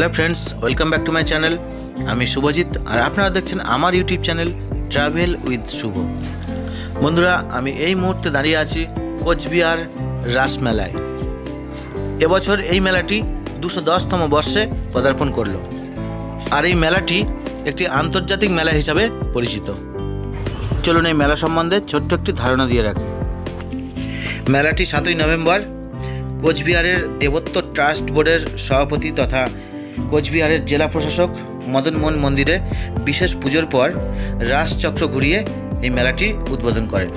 Hello friends welcome back to my channel আমি শুভজিৎ, আর আপনারা দেখছেন আমার YouTube channel travel with Subho বন্ধুরা, আমি এই মুহূর্তে দাঁড়িয়ে আছি কোচবিহার রাসমেলায় এবছর এই মেলাটি দুশো দশতম বর্ষে পদার্পণ করল। আর এই মেলাটি একটি আন্তর্জাতিক মেলা হিসাবে পরিচিত। চলুন এই মেলা সম্বন্ধে ছোট্ট একটি ধারণা দিয়ে রাখি। মেলাটি সাতই নভেম্বর কোচবিহারের দেবত্ব ট্রাস্ট বোর্ডের সভাপতি তথা কোচবিহারের জেলা প্রশাসক মদন মোহন মন্দিরে বিশেষ পুজোর পর রাসচক্র ঘুরিয়ে এই মেলাটি উদ্বোধন করেন।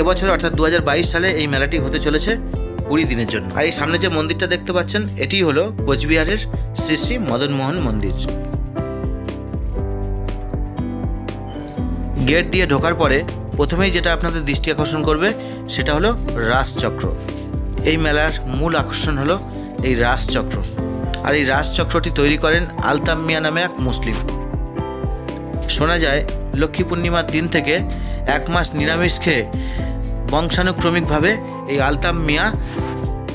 এবছর অর্থাৎ দু হাজার বাইশ সালে এই মেলাটি হতে চলেছে কুড়ি দিনের জন্য। আর এই সামনে যে মন্দিরটা দেখতে পাচ্ছেন, এটি হলো কোচবিহারের শ্রী শ্রী মদন মোহন মন্দির। গেট দিয়ে ঢোকার পরে প্রথমেই যেটা আপনাদের দৃষ্টি আকর্ষণ করবে, সেটা হলো রাসচক্র এই মেলার মূল আকর্ষণ হলো এই রাসচক্র আর এই রাসচক্রটি তৈরি করেন আলতাম মিয়া নামে এক মুসলিম। শোনা যায়, লক্ষ্মী পূর্ণিমার দিন থেকে এক মাস নিরামিষ খেয়ে বংশানুক্রমিকভাবে এই আলতাম মিয়া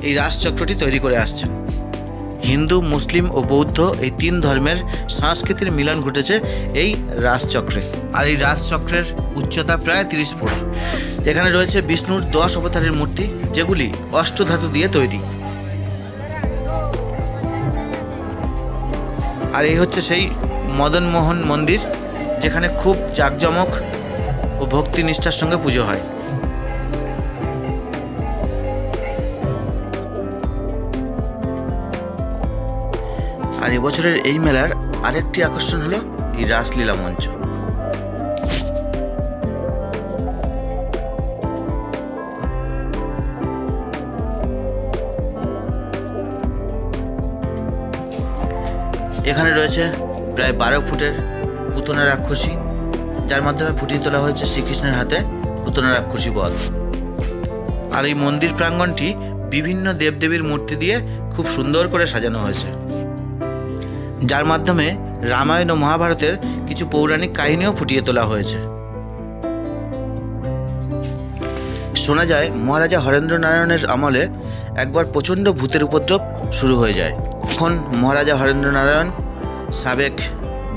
এই রাসচক্রটি তৈরি করে আসছেন। হিন্দু, মুসলিম ও বৌদ্ধ এই তিন ধর্মের সংস্কৃতির মিলন ঘটেছে এই রাসচক্রে আর এই রাসচক্রের উচ্চতা প্রায় তিরিশ ফুট। এখানে রয়েছে বিষ্ণুর দশ অবতারের মূর্তি, যেগুলি অষ্টধাতু দিয়ে তৈরি। আর এই হচ্ছে সেই মদনমোহন মন্দির, যেখানে খুব জাঁকজমক ও ভক্তি নিষ্ঠার সঙ্গে পুজো হয়। আর এবছরের এই মেলার আরেকটি আকর্ষণ হলো এই রাসলীলা মঞ্চ। এখানে রয়েছে প্রায় বারো ফুটের পুতনা রাক্ষসী, যার মাধ্যমে ফুটিয়ে তোলা হয়েছে শ্রীকৃষ্ণের হাতে পুতনা রাক্ষসী বধ আর এই মন্দির প্রাঙ্গণটি বিভিন্ন দেবদেবীর মূর্তি দিয়ে খুব সুন্দর করে সাজানো হয়েছে। যার মাধ্যমে রামায়ণ ও মহাভারতের কিছু পৌরাণিক কাহিনীও ফুটিয়ে তোলা হয়েছে। শোনা যায়, মহারাজা হরেন্দ্র নারায়ণের আমলে একবার প্রচণ্ড ভূতের উপদ্রব শুরু হয়ে যায়। তখন মহারাজা হরেন্দ্র নারায়ণ সাবেক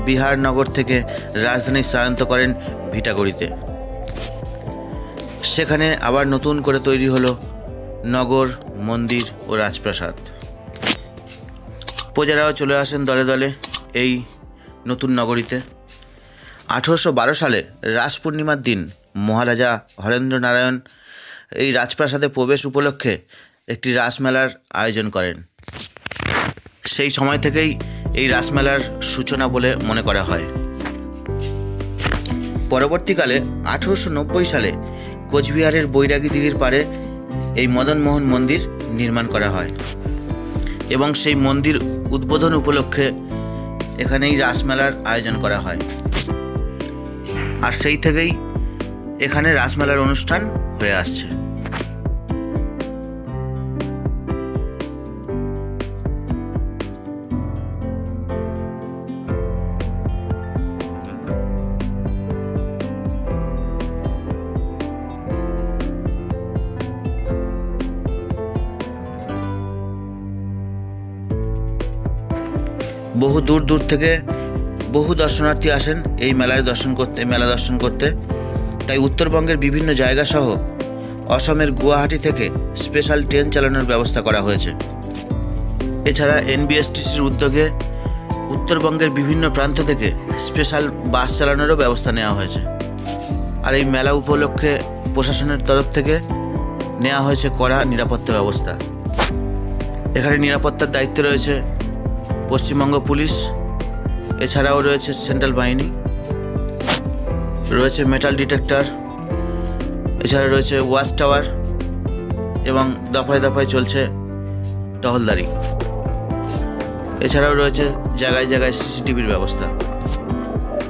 বিহার নগর থেকে রাজধানী স্থানান্তর করেন ভিটাগড়িতে। সেখানে আবার নতুন করে তৈরি হলো নগর, মন্দির ও রাজপ্রাসাদ। প্রজারাও চলে আসেন দলে দলে এই নতুন নগরীতে। আঠেরোশো বারো সালে রাস পূর্ণিমার দিন মহারাজা হরেন্দ্র নারায়ণ এই রাজপ্রাসাদে প্রবেশ উপলক্ষে একটি রাসমেলার আয়োজন করেন। সেই সময় থেকেই এই রাসমেলার সূচনা বলে মনে করা হয়। পরবর্তীকালে আঠেরোশো নব্বই সালে কোচবিহারের বৈরাগী দিঘির পাড়ে এই মদনমোহন মন্দির নির্মাণ করা হয় এবং সেই মন্দির উদ্বোধন উপলক্ষে এখানেই রাসমেলার আয়োজন করা হয়। আর সেই থেকেই এখানে রাসমেলার অনুষ্ঠান হয়ে আসছে। বহু দূর দূর থেকে বহু দর্শনার্থী আসেন এই মেলায় দর্শন করতে মেলা দর্শন করতে। তাই উত্তরবঙ্গের বিভিন্ন জায়গা সহ অসমের গুয়াহাটি থেকে স্পেশাল ট্রেন চালানোর ব্যবস্থা করা হয়েছে। এছাড়া এনবিএসটিসির উদ্যোগে উত্তরবঙ্গের বিভিন্ন প্রান্ত থেকে স্পেশাল বাস চালানোরও ব্যবস্থা নেওয়া হয়েছে। আর এই মেলা উপলক্ষে প্রশাসনের তরফ থেকে নেওয়া হয়েছে কড়া নিরাপত্তা ব্যবস্থা। এখানে নিরাপত্তার দায়িত্বে রয়েছে পশ্চিমবঙ্গ পুলিশ, এছাড়াও রয়েছে সেন্ট্রাল বাহিনী, রয়েছে মেটাল ডিটেক্টর এছাড়া রয়েছে ওয়াচ টাওয়ার এবং দফায় দফায় চলছে টহলদারি। এছাড়াও রয়েছে জায়গায় জায়গায় সিসিটিভির ব্যবস্থা।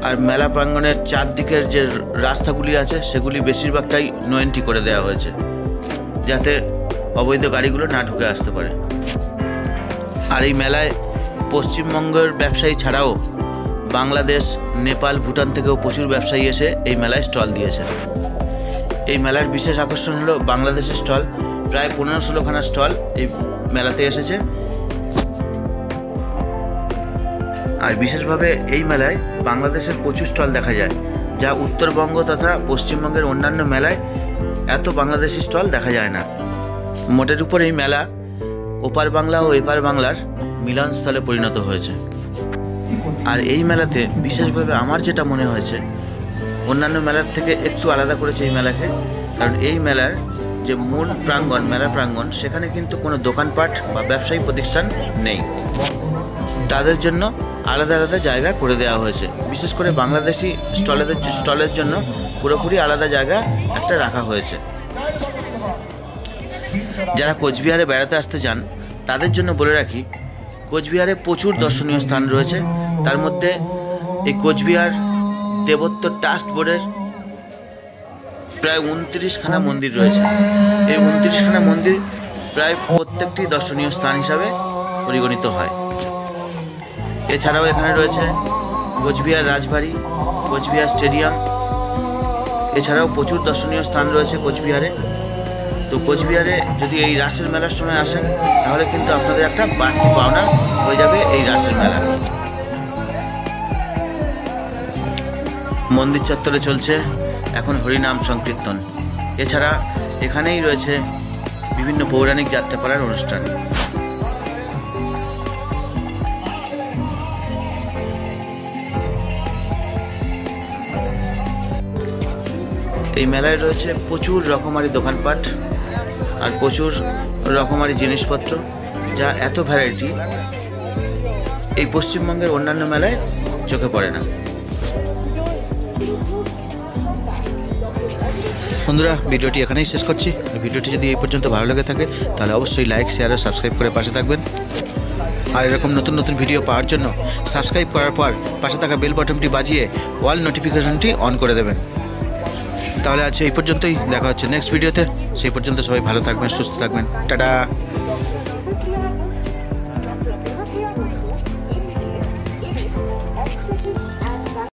আর মেলা প্রাঙ্গণের চারদিকের যে রাস্তাগুলি আছে, সেগুলি বেশিরভাগটাই নো এন্ট্রি করে দেওয়া হয়েছে, যাতে অবৈধ গাড়িগুলো না ঢুকে আসতে পারে। আর এই মেলায় পশ্চিমবঙ্গের ব্যবসায়ী ছাড়াও বাংলাদেশ, নেপাল, ভুটান থেকেও প্রচুর ব্যবসায়ী এসে এই মেলায় স্টল দিয়েছে এই মেলার বিশেষ আকর্ষণ হলো বাংলাদেশের স্টল, প্রায় পনেরো ষোলোখানা স্টল এই মেলাতে এসেছে। আর বিশেষভাবে এই মেলায় বাংলাদেশের প্রচুর স্টল দেখা যায়, যা উত্তরবঙ্গ তথা পশ্চিমবঙ্গের অন্যান্য মেলায় এত বাংলাদেশি স্টল দেখা যায় না। মোটের উপর এই মেলা ওপার বাংলা ও এপার বাংলার মিলনস্থলে পরিণত হয়েছে। আর এই মেলাতে বিশেষভাবে আমার যেটা মনে হয়েছে, অন্যান্য মেলার থেকে একটু আলাদা করেছে এই মেলাকে, কারণ এই মেলার যে মূল প্রাঙ্গণ, মেলা প্রাঙ্গণ, সেখানে কিন্তু কোনো দোকানপাট বা ব্যবসায়ী প্রতিষ্ঠান নেই। তাদের জন্য আলাদা আলাদা জায়গা করে দেওয়া হয়েছে। বিশেষ করে বাংলাদেশি স্টলেদের স্টলের জন্য পুরোপুরি আলাদা জায়গা একটা রাখা হয়েছে। যারা কোচবিহারে বেড়াতে আসতে চান, তাদের জন্য বলে রাখি কোচবিহারে প্রচুর দর্শনীয় স্থান রয়েছে। তার মধ্যে এই কোচবিহার দেবত্ব ট্রাস্ট বোর্ডের প্রায় উনত্রিশখানা মন্দির রয়েছে। এই উনত্রিশখানা মন্দির প্রায় প্রত্যেকটি দর্শনীয় স্থান হিসাবে পরিগণিত হয়। এছাড়াও এখানে রয়েছে কোচবিহার রাজবাড়ি, কোচবিহার স্টেডিয়াম। এছাড়াও প্রচুর দর্শনীয় স্থান রয়েছে কোচবিহারে। তো কোচবিহারে যদি এই রাসের মেলার সময় আসেন, তাহলে কিন্তু আপনাদের একটা বাড়তি পাওনা হয়ে যাবে এই রাসের মেলা। মন্দির চত্বরে চলছে এখন হরিনাম সংকীর্তন। এছাড়া এখানেই রয়েছে বিভিন্ন পৌরাণিক যাত্রাপালার অনুষ্ঠান। এই মেলায় রয়েছে প্রচুর রকমারি দোকানপাট। আর প্রচুর রকমারি জিনিসপত্র, যা এত ভ্যারাইটি এই পশ্চিমবঙ্গের অন্যান্য মেলায় চোখে পড়ে না। বন্ধুরা, ভিডিওটি এখানেই শেষ করছি। আর ভিডিওটি যদি এই পর্যন্ত ভালো লেগে থাকে, তাহলে অবশ্যই লাইক শেয়ার ও সাবস্ক্রাইব করে পাশে থাকবেন। আর এরকম নতুন নতুন ভিডিও পাওয়ার জন্য সাবস্ক্রাইব করার পর পাশে থাকা বেল বাটনটি বাজিয়ে অল নোটিফিকেশনটি অন করে দেবেন। তাহলে আজ এই পর্যন্তই, দেখা হচ্ছে নেক্সট ভিডিওতে সেই পর্যন্ত সবাই ভালো থাকবেন, সুস্থ থাকবেন। টাটা।